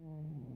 Mm.